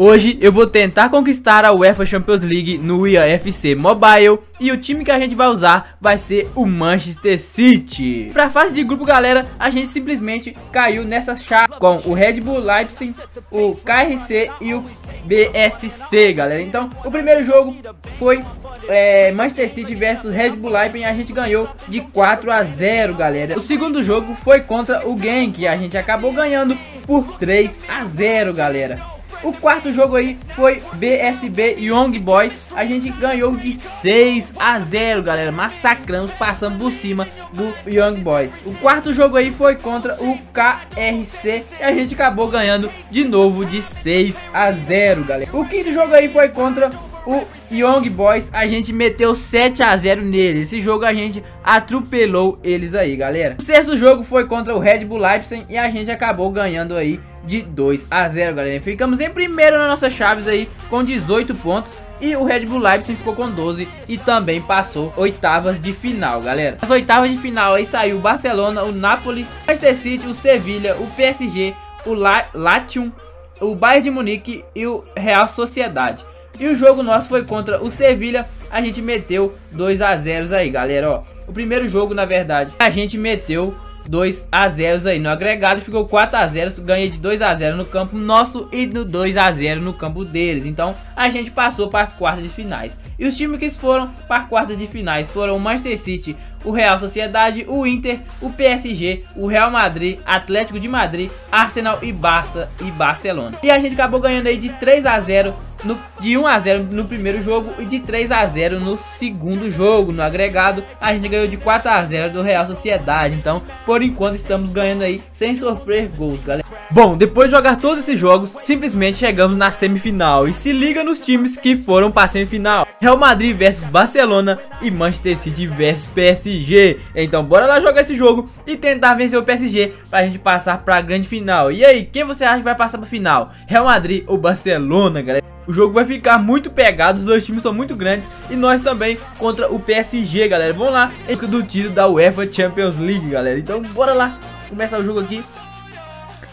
Hoje eu vou tentar conquistar a UEFA Champions League no IAFC Mobile e o time que a gente vai usar vai ser o Manchester City. Pra fase de grupo, galera, a gente simplesmente caiu nessa chave com o Red Bull Leipzig, o KRC e o BSC, galera. Então, o primeiro jogo foi é, Manchester City versus Red Bull Leipzig a gente ganhou de 4 a 0, galera. O segundo jogo foi contra o Genk e a gente acabou ganhando por 3 a 0, galera. O quarto jogo aí foi BSB Young Boys. A gente ganhou de 6 a 0, galera. Massacramos, passando por cima do Young Boys. O quarto jogo aí foi contra o KRC. E a gente acabou ganhando de novo de 6 a 0, galera. O quinto jogo aí foi contra o Young Boys, a gente meteu 7 a 0 neles. Esse jogo a gente atropelou eles aí, galera. O sexto jogo foi contra o Red Bull Leipzig e a gente acabou ganhando aí de 2 a 0, galera. Ficamos em primeiro nas nossas chaves aí com 18 pontos. E o Red Bull Leipzig ficou com 12 e também passou oitavas de final, galera. As oitavas de final aí saiu o Barcelona, o Napoli, o Manchester City, o Sevilha, o PSG, o La Latium, o Bayern de Munique e o Real Sociedade. E o jogo nosso foi contra o Sevilha, a gente meteu 2 a 0 aí, galera, ó. O primeiro jogo, na verdade, a gente meteu 2 a 0 aí. No agregado ficou 4 a 0 ganhei de 2 a 0 no campo nosso e no 2 a 0 no campo deles. Então a gente passou para as quartas de finais. E os times que foram para as quartas de finais foram o Manchester City, o Real Sociedade, o Inter, o PSG, o Real Madrid, Atlético de Madrid, Arsenal e Barça e Barcelona. E a gente acabou ganhando aí de 3 a 0 no, de 1 a 0 no primeiro jogo e de 3 a 0 no segundo jogo. No agregado, a gente ganhou de 4 a 0 do Real Sociedade. Então, por enquanto, estamos ganhando aí sem sofrer gols, galera. Bom, depois de jogar todos esses jogos, simplesmente chegamos na semifinal. E se liga nos times que foram para a semifinal: Real Madrid versus Barcelona e Manchester City versus PSG. Então, bora lá jogar esse jogo e tentar vencer o PSG para a gente passar para a grande final. E aí, quem você acha que vai passar para final? Real Madrid ou Barcelona, galera? O jogo vai ficar muito pegado, os dois times são muito grandes e nós também contra o PSG, galera. Vamos lá, em busca do título da UEFA Champions League, galera. Então, bora lá começar o jogo aqui.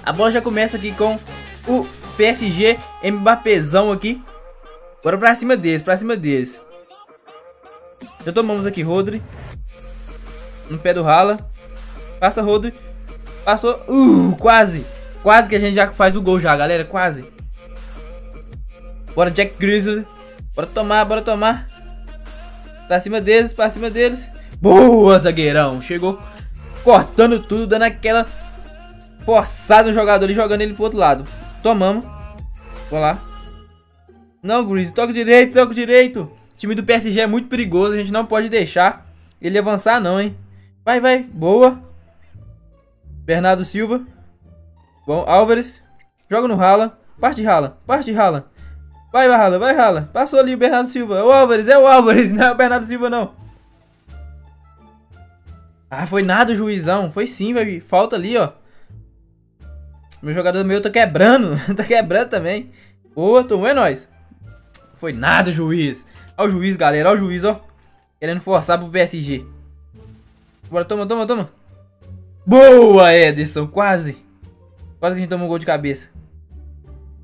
A bola já começa aqui com o PSG, Mbappézão aqui. Bora pra cima deles, pra cima deles. Já tomamos aqui Rodri. No pé do Rala. Passa Rodri. Passou. Uh, quase. Quase que a gente já faz o gol já, galera. Quase. Bora, Jack Grizzly. Bora tomar, bora tomar. Pra cima deles, pra cima deles. Boa, zagueirão. Chegou cortando tudo, dando aquela forçada no jogador e jogando ele pro outro lado. Tomamos. Vamos lá. Não, Grizzly. Toca direito, toca direito. O time do PSG é muito perigoso. A gente não pode deixar ele avançar não, hein. Vai, vai. Boa. Bernardo Silva. Bom, Álvares. Joga no rala. Parte rala. Parte rala. Vai, Rala, vai, Rala. Passou ali o Bernardo Silva. O Álvares, é o Álvares, não é o Bernardo Silva, não. Ah, foi nada o juizão. Foi sim, vai. Falta ali, ó. Meu jogador meu tá quebrando. tá quebrando também. Boa, tomou é nóis. Foi nada, juiz. Olha o juiz, galera. Olha o juiz, ó. Querendo forçar pro PSG. Bora, toma, toma, toma. Boa, Ederson. Quase. Quase que a gente tomou um gol de cabeça.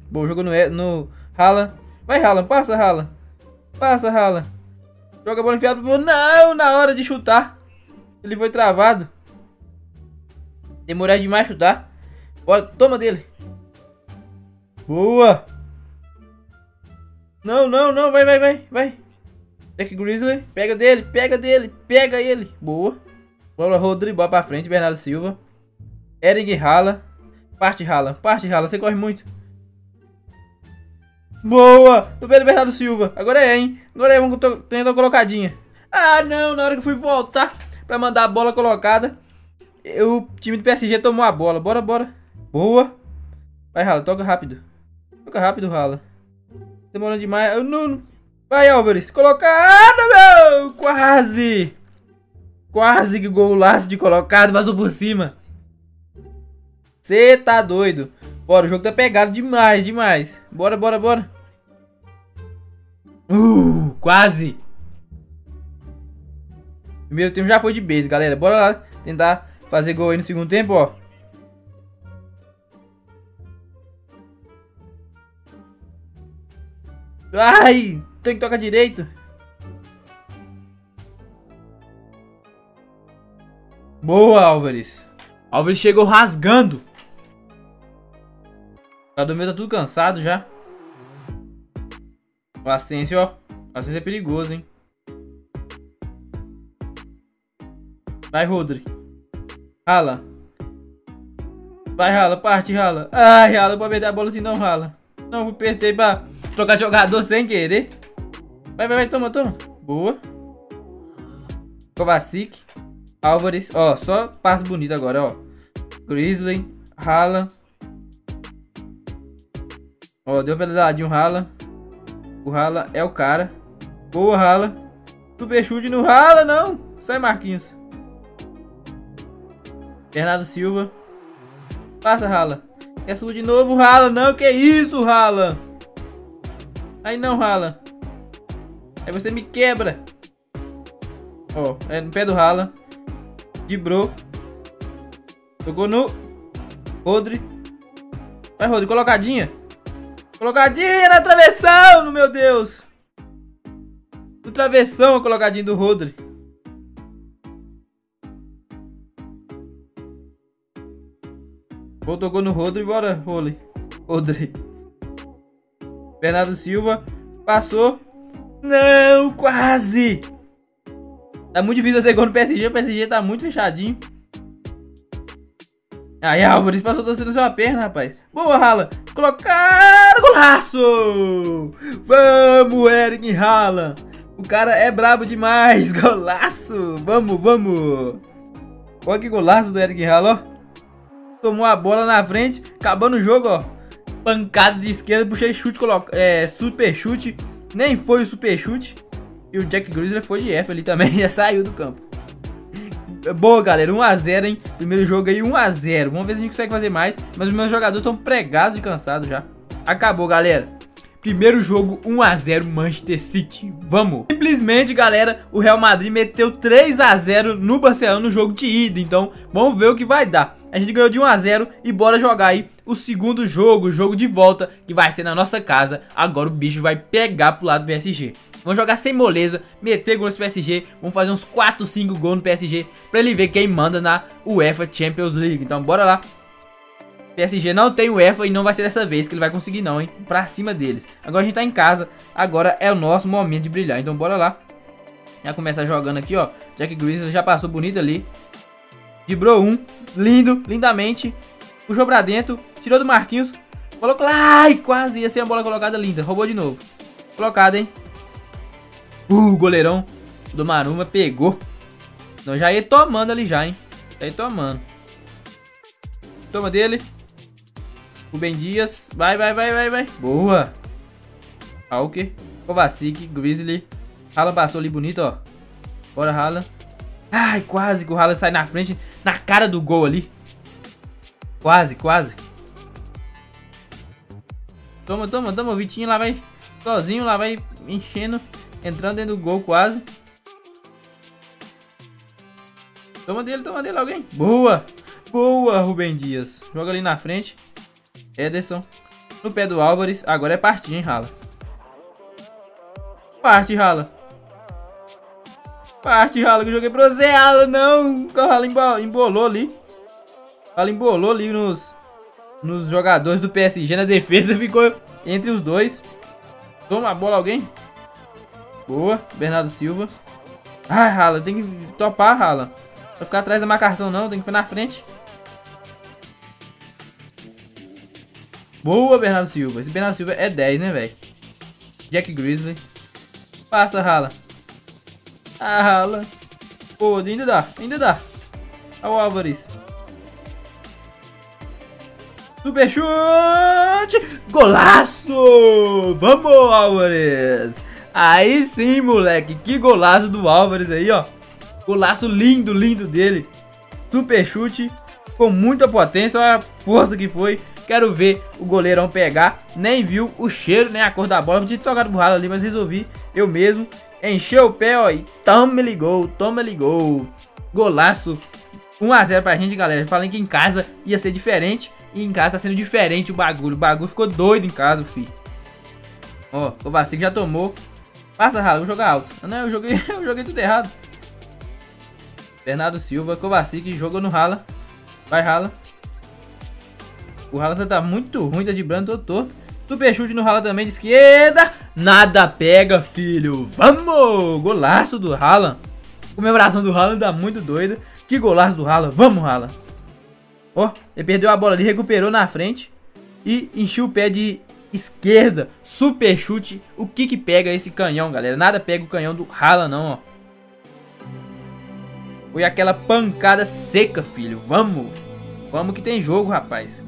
Bom, jogo no, no Rala. Vai, Rala. Passa, Rala. Passa, Rala. Joga a bola enfiada. Não, na hora de chutar. Ele foi travado. Demorar demais chutar. Bora, toma dele. Boa. Não, não, não. Vai, vai, vai. Vai. Jack Grizzly. Pega dele, pega dele. Pega ele. Boa. Bola Rodrigo, bola pra frente. Bernardo Silva. Eric Rala. Parte Rala. Parte Rala. Você corre muito. Boa! Do Pedro Bernardo Silva. Agora é, hein? Agora é, vamos tendo a colocadinha. Ah, não. Na hora que eu fui voltar pra mandar a bola colocada, o time do PSG tomou a bola. Bora, bora. Boa. Vai, Rala. Toca rápido. Toca rápido, Rala. Demorando demais. Eu não... Vai, Álvares. Colocada, meu! Quase. Quase que golaço de colocado. Passou por cima. Você tá doido. Bora, o jogo tá pegado demais, demais. Bora, bora, bora. Uh, quase. Primeiro tempo já foi de base, galera. Bora lá tentar fazer gol aí no segundo tempo, ó. Ai, tem que tocar direito. Boa, Álvares. Álvares chegou rasgando. Jogador meu tá tudo cansado já. O Ascenso, ó. O Ascenso é perigoso, hein. Vai, Rodri. Rala. Vai, Rala. Parte, Rala. Ai, Rala. Não pode perder a bola assim não, Rala. Não, vou perder pra trocar de jogador sem querer. Vai, vai, vai. Toma, toma. Boa. Kovacic. Álvares. Ó, só passe bonito agora, ó. Grizzly. Rala. Ó, deu um pedaladinho Rala. O Rala é o cara. Boa, Rala. Super chute no Rala, não. Sai, Marquinhos. Bernardo Silva. Passa, Rala. É sua de novo, Rala. Não, que isso, Rala. Aí não, Rala. Aí você me quebra. Ó, é no pé do Rala. Dibrou. Jogou no Rodri. Vai, Rodri, colocadinha. Colocadinha na travessão, meu Deus. No travessão a colocadinha do Rodri. Voltou tocou no Rodri, bora, Role. Rodri. Bernardo Silva. Passou. Não, quase. Tá muito difícil ser gol no PSG. O PSG tá muito fechadinho. Aí, Álvares passou torcendo sua perna, rapaz. Boa, Rala. Colocar golaço. Vamos, Eric Rala. O cara é brabo demais. Golaço. Vamos, vamos. Olha que golaço do Eric Rala, ó. Tomou a bola na frente, acabando o jogo, ó. Pancada de esquerda, puxei chute, coloca, é, super chute. Nem foi o super chute. E o Jack Grizzly foi de F ali também, já saiu do campo. Boa, galera, 1x0, hein? Primeiro jogo aí, 1x0. Vamos ver se a gente consegue fazer mais. Mas os meus jogadores estão pregados e cansados já. Acabou, galera. Primeiro jogo, 1x0 Manchester City. Vamos! Simplesmente, galera, o Real Madrid meteu 3x0 no Barcelona no jogo de ida. Então, vamos ver o que vai dar. A gente ganhou de 1x0 e bora jogar aí o segundo jogo, o jogo de volta, que vai ser na nossa casa. Agora o bicho vai pegar pro lado do PSG. Vamos jogar sem moleza, meter gols no PSG, vamos fazer uns 4, 5 gols no PSG pra ele ver quem manda na UEFA Champions League. Então bora lá, PSG não tem o EFA e não vai ser dessa vez que ele vai conseguir não, hein? Pra cima deles. Agora a gente tá em casa, agora é o nosso momento de brilhar. Então bora lá. Já começar jogando aqui, ó. Jack Grealish já passou bonito ali. Dibrou um. Lindo, lindamente. Puxou pra dentro. Tirou do Marquinhos. Colocou lá. Ai, quase ia ser uma bola colocada linda. Roubou de novo. Colocada, hein? Uh, goleirão do Maruma pegou. Então já ia tomando ali já, hein? Já ia tomando. Toma dele. Rubem Dias. Vai, vai, vai, vai, vai. Boa. Alker. Kovacic. Grizzly. Haaland passou ali bonito, ó. Bora, Haaland. Ai, quase que o Haaland sai na frente. Na cara do gol ali. Quase, quase. Toma, toma, toma. O Vitinho lá vai sozinho. Lá vai enchendo. Entrando dentro do gol quase. Toma dele, toma dele alguém. Boa. Boa, Rubem Dias. Joga ali na frente. Ederson. No pé do Álvares. Agora é partir, hein, Rala. Parte, Rala. Parte, Rala, que eu joguei pra você, Rala. Não, o Rala embolou ali. Rala embolou ali nos, nos jogadores do PSG. Na defesa ficou entre os dois. Toma a bola alguém. Boa, Bernardo Silva. Ai, Rala, tem que topar, Rala. Não ficar atrás da marcação não, tem que ficar na frente. Boa, Bernardo Silva. Esse Bernardo Silva é 10, né, velho? Jack Grizzly. Passa, Rala. Ah, Rala. Pô, ainda dá, ainda dá. Olha o Álvares. Super chute! Golaço! Vamos, Álvares! Aí sim, moleque. Que golaço do Álvares aí, ó. Golaço lindo, lindo dele. Super chute. Com muita potência. Olha a força que foi. Quero ver o goleirão pegar. Nem viu o cheiro, nem a cor da bola. Podia ter tocado burrada ali, mas resolvi eu mesmo. Encheu o pé, ó. E toma-lhe gol, toma-lhe gol. Golaço. 1x0 pra gente, galera. Falei que em casa ia ser diferente. E em casa tá sendo diferente o bagulho. O bagulho ficou doido em casa, fi. Ó, Kovacic já tomou. Passa, Rala, vou jogar alto. Não, eu joguei, eu joguei tudo errado. Bernardo Silva, Kovacic, jogou no Rala. Vai, Rala. O Rala tá muito ruim, tá de branco, todo torto. Super chute no Rala também de esquerda. Nada pega, filho. Vamos! Golaço do Haaland. Comemoração do Haaland tá muito doida. Que golaço do Haaland. Vamos, Haaland. Ó, oh, ele perdeu a bola ali, recuperou na frente. E encheu o pé de esquerda. Super chute. O que que pega esse canhão, galera? Nada pega o canhão do Haaland, não, ó. Foi aquela pancada seca, filho. Vamos. Vamos que tem jogo, rapaz.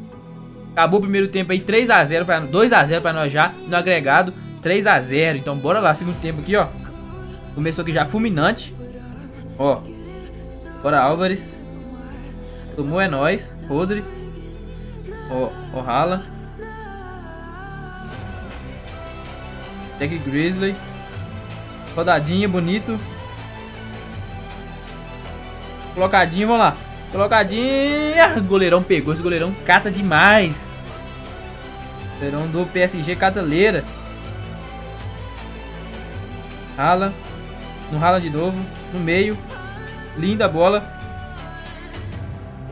Acabou o primeiro tempo aí, 3x0 para 2x0 para nós já no agregado, 3x0. Então bora lá, segundo tempo aqui, ó. Começou aqui já fulminante. Ó. Bora Álvares. Tomou é nós, Rodri. Ó, ó Rala. Jack Grizzly. Rodadinha, bonito. Colocadinho, vamos lá. Colocadinha. Goleirão pegou. Esse goleirão cata demais. Goleirão do PSG cataleira. Rala. No rala de novo. No meio. Linda bola.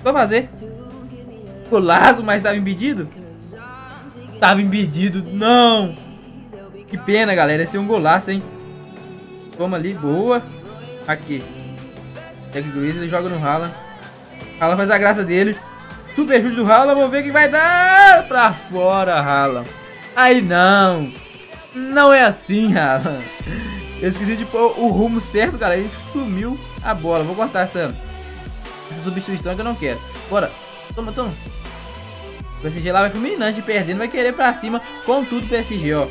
Vou fazer. Golaço, mas estava impedido? Tava impedido. Não. Que pena, galera. Esse é um golaço, hein? Toma ali. Boa. Aqui. Jack Grizzly joga no Haaland. Haaland faz a graça dele. Super chute do Haaland. Vamos ver o que vai dar. Pra fora, Haaland. Aí não. Não é assim, Haaland. Eu esqueci de pôr o rumo certo, galera. Ele sumiu a bola. Vou cortar essa, essa substituição que eu não quero. Bora. Toma, toma. O PSG lá vai fulminante perdendo. Vai querer pra cima com tudo PSG, ó.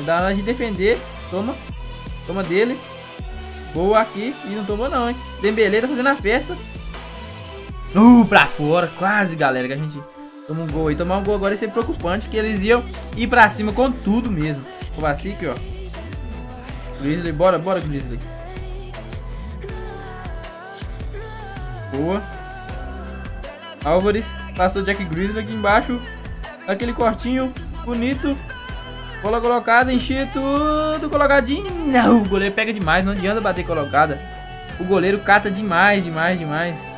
Dá hora de defender. Toma. Toma dele. Boa aqui. E não tomou não, hein. Dembele tá fazendo a festa. Uh, pra fora. Quase, galera, que a gente toma um gol aí. Tomar um gol agora ia ser preocupante, que eles iam ir pra cima com tudo mesmo. Kovacic, ó. Grizzly, bora, bora, Grizzly. Boa. Álvares. Passou Jack Grizzly aqui embaixo. Aquele cortinho bonito. Bola colocada, enchi tudo colocadinho. Não, o goleiro pega demais, não adianta bater colocada. O goleiro cata demais, demais, demais.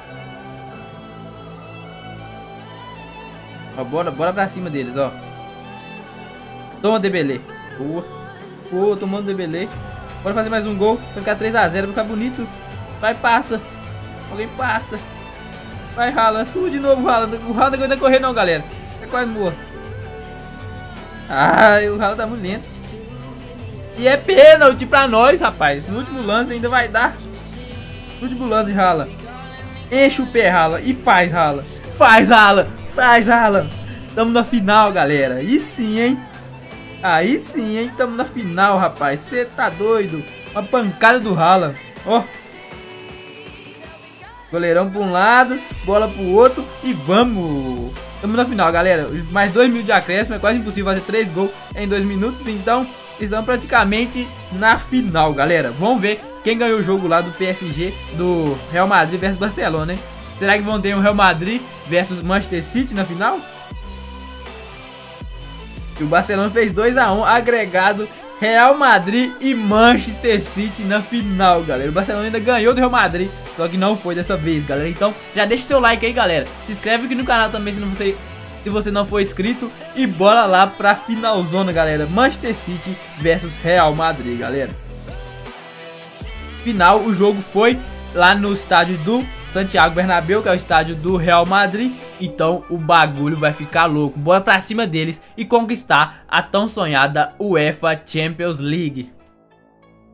Ó, bora, bora pra cima deles, ó. Toma, Debele. Boa. Boa, tomando Debele. Bora fazer mais um gol. Vai ficar 3x0, vai ficar bonito. Vai, passa. Alguém passa. Vai, Rala. Sua de novo, Rala. O Rala não aguenta correr não, galera. É quase morto. Ai, o Rala tá muito lento. E é pênalti pra nós, rapaz. No último lance ainda vai dar. No último lance, Rala. Enche o pé, Rala. E faz, Rala. Faz, Rala. Faz, Rala. Tamo na final, galera. Aí sim, hein. Aí sim, hein. Tamo na final, rapaz. Você tá doido. Uma pancada do Rala. Ó. Goleirão pra um lado, bola pro outro e vamos! Estamos na final, galera. Mais 2 mil de acréscimo. É quase impossível fazer 3 gols em 2 minutos. Então, estamos praticamente na final, galera. Vamos ver quem ganhou o jogo lá do PSG, do Real Madrid versus Barcelona, hein? Será que vão ter um Real Madrid versus Manchester City na final? E o Barcelona fez 2 a 1 agregado Real Madrid e Manchester City na final, galera. O Barcelona ainda ganhou do Real Madrid, só que não foi dessa vez, galera. Então, já deixa seu like aí, galera. Se inscreve aqui no canal também se não você se você não for inscrito e bora lá pra finalzona, galera. Manchester City versus Real Madrid, galera. Final, o jogo foi lá no estádio do Santiago Bernabéu, que é o estádio do Real Madrid. Então o bagulho vai ficar louco. Bora pra cima deles e conquistar a tão sonhada UEFA Champions League.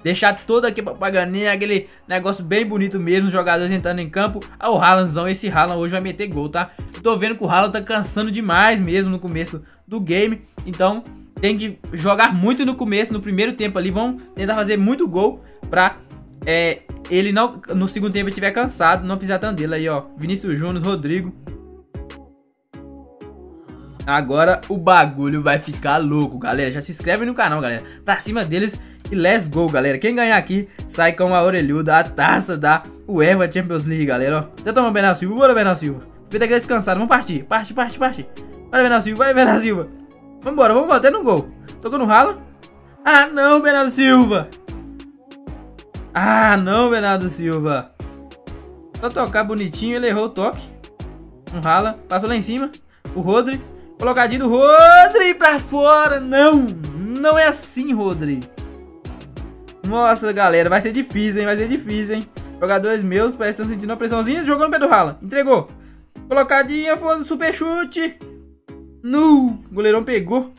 Deixar toda aqui propagandia, aquele negócio bem bonito mesmo, os jogadores entrando em campo. Ah, o Haalandzão, esse Haaland hoje vai meter gol, tá? Eu tô vendo que o Haaland tá cansando demais mesmo no começo do game. Então tem que jogar muito no começo, no primeiro tempo ali. Vão tentar fazer muito gol pra é, ele não, no segundo tempo estiver cansado, não precisar tanto dele aí, ó. Vinícius Júnior, Rodrigo. Agora o bagulho vai ficar louco, galera. Já se inscreve no canal, galera. Pra cima deles e let's go, galera. Quem ganhar aqui sai com a orelhuda, a taça da UEFA Champions League, galera. Ó. Já toma Bernal Silva. Bora, Bernal Silva. Vida que descansado. Vamos partir. Parte, parte, parte. Vai, Bernal Silva. Vai, Bernal Silva. Vambora, vamos bater no gol. Tocou no ralo. Ah, não, Bernardo Silva. Ah, não, Bernardo Silva. Só tocar bonitinho, ele errou o toque. Um rala, passou lá em cima. O Rodri, colocadinho do Rodri pra fora. Não, não é assim, Rodri. Nossa, galera, vai ser difícil, hein? Vai ser difícil, hein? Jogadores meus parece que estão sentindo uma pressãozinha. Jogou no pé do rala, entregou. Colocadinha, foi super chute. O goleirão pegou.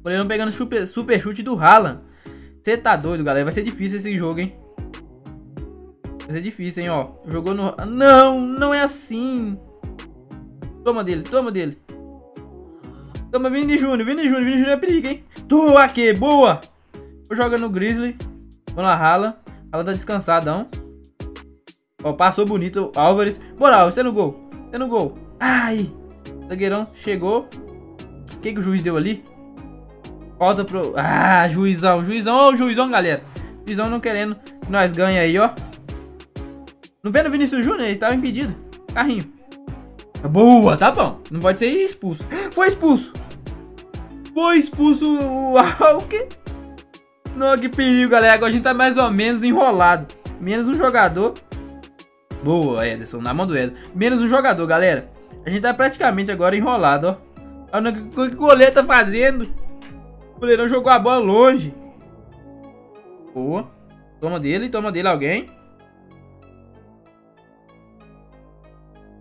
Goleirão pegando super, super chute do Haaland. Você tá doido, galera. Vai ser difícil esse jogo, hein? Vai ser difícil, hein, ó. Jogou no... Não, não é assim. Toma dele, toma dele. Toma, Vini Júnior, Vini Júnior, Vini Júnior é perigo, hein? Tô aqui, boa. Joga no Grizzly. Vamos lá, Rala. Ela tá descansadão. Ó, passou bonito. Álvares. Moral, está no gol. Está no gol. Ai. Zagueirão chegou. O que, que o juiz deu ali? Falta pro... Ah, juizão. Juizão. Juizão, galera. Juizão não querendo que nós ganhe aí, ó. No pé do Vinícius Júnior, ele tava impedido. Carrinho. Boa, tá bom. Não pode ser expulso. Foi expulso. Foi expulso o quê? Não, que perigo, galera. Agora a gente tá mais ou menos enrolado. Menos um jogador. Boa, Ederson, na mão do Ederson. Menos um jogador, galera. A gente tá praticamente agora enrolado, ó. Olha o que o goleiro tá fazendo. O goleirão jogou a bola longe. Boa. Toma dele, toma dele alguém.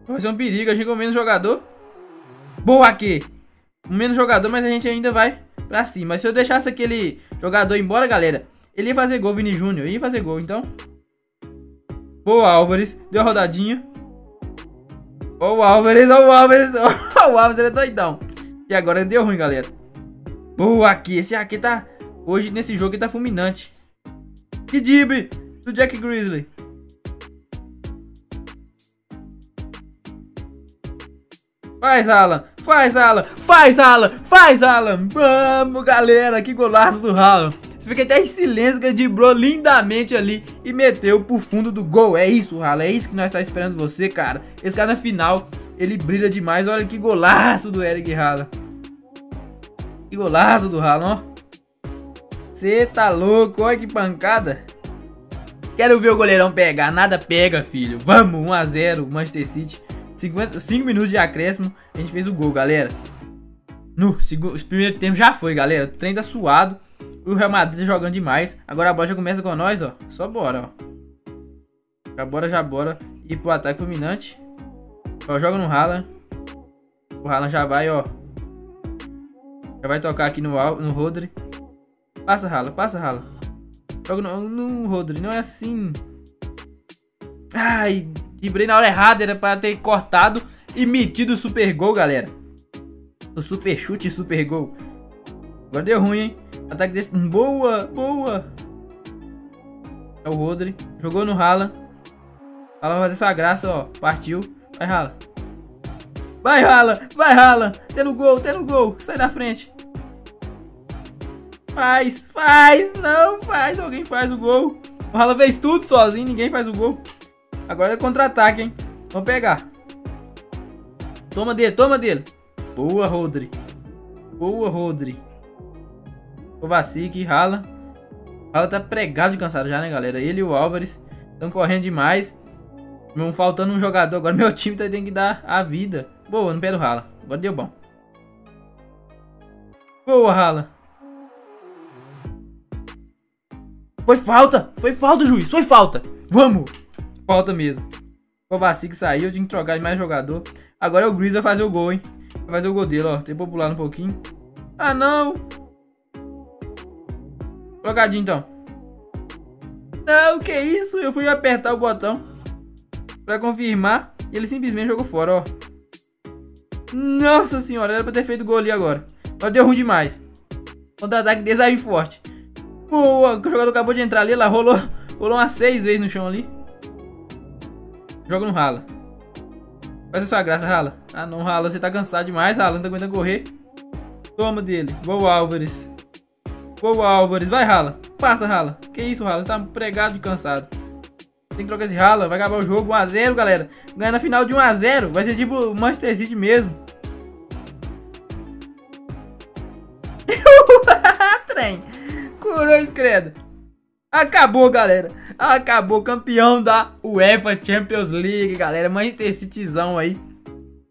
Vai ser um perigo, a gente com menos jogador. Boa aqui. Menos jogador, mas a gente ainda vai pra cima. Mas se eu deixasse aquele jogador embora, galera, ele ia fazer gol, Vini Júnior. Ia fazer gol, então. Boa, Álvares. Deu a rodadinha. Ó o Álvares, ó o Álvares. Ó o Álvares, ele é doidão. E agora deu ruim, galera. Boa aqui. Esse aqui tá... Hoje, nesse jogo, ele tá fulminante. Que dibre do Jack Grizzly. Faz, Alan. Faz, Alan. Faz, Alan. Faz, Alan. Vamos, galera. Que golaço do Alan. Você fica até em silêncio que driblou lindamente ali e meteu pro fundo do gol. É isso, Alan. É isso que nós tá esperando você, cara. Esse cara na final, ele brilha demais. Olha que golaço do Eric Haaland. Que golaço do Haaland, ó. Você tá louco. Olha que pancada. Quero ver o goleirão pegar. Nada pega, filho. Vamos, 1x0, Manchester City. 50, 5 minutos de acréscimo, a gente fez o gol, galera. No segundo, primeiro tempo já foi, galera. O trem tá suado. O Real Madrid tá jogando demais. Agora a bola já começa com nós, ó. Só bora, ó. Já bora, já bora. Ir pro ataque fulminante. Ó, joga no Haaland. O Haaland já vai, ó. Já vai tocar aqui no, no Rodri. Passa, Haaland. Passa, Haaland. Joga no, no Rodri. Não é assim. Ai, Driblei na hora errada, era pra ter cortado e metido o super gol, galera. O super chute e super gol. Agora deu ruim, hein? Ataque desse... Boa, boa. É o Rodri. Jogou no Rala. Rala vai fazer sua graça, ó. Partiu. Vai, Rala. Vai, Rala. Vai, Rala. Tendo gol, tendo gol. Sai da frente. Faz, faz. Não, faz. Alguém faz o gol. O Rala fez tudo sozinho. Ninguém faz o gol. Agora é contra-ataque, hein? Vamos pegar. Toma dele, toma dele. Boa, Rodri. Boa, Rodri. Kovacic, rala. Rala tá pregado de cansado já, né, galera? Ele e o Álvares estão correndo demais. Não faltando um jogador. Agora meu time tá tendo que dar a vida. Boa, no pé do rala. Agora deu bom. Boa, rala. Foi falta! Foi falta, juiz! Foi falta! Vamos! Falta mesmo. O Kovacic saiu, tinha que trocar de mais jogador. Agora é o Gris vai fazer o gol, hein? Vai fazer o gol dele, ó. Tem popular um pouquinho. Ah, não! Colocadinho, então. Não, que isso? Eu fui apertar o botão pra confirmar e ele simplesmente jogou fora, ó. Nossa senhora, era pra ter feito gol ali agora. Mas deu ruim demais. Contra-ataque aí forte. Boa, o jogador acabou de entrar ali, ela rolou, rolou umas seis vezes no chão ali. Joga no rala. Faz a sua graça, rala. Ah, não, rala. Você tá cansado demais, rala. Não tá aguentando correr. Toma dele. Boa, Álvares. Boa, Álvares. Vai, rala. Passa, rala. Que isso, rala. Você tá pregado de cansado. Tem que trocar esse rala. Vai acabar o jogo. 1x0, galera. Ganha na final de 1x0. Vai ser tipo o Manchester City mesmo. Trem. Cruz, credo. Acabou, galera. Acabou, campeão da UEFA Champions League, galera. Manchester Cityzão aí.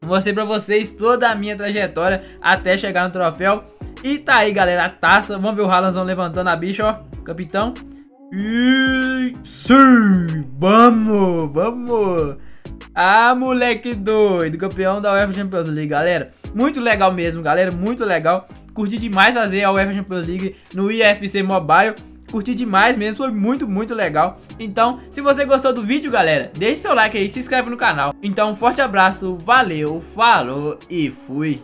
Mostrei pra vocês toda a minha trajetória até chegar no troféu. E tá aí, galera, a taça. Vamos ver o Haalandzão levantando a bicha, ó. Capitão. E... Sim, vamos, vamos. Ah, moleque doido. Campeão da UEFA Champions League, galera. Muito legal mesmo, galera. Muito legal. Curti demais fazer a UEFA Champions League no IFC Mobile. Curti demais mesmo, foi muito, muito legal. Então, se você gostou do vídeo, galera, deixe seu like aí, se inscreve no canal. Então, um forte abraço, valeu, falou e fui.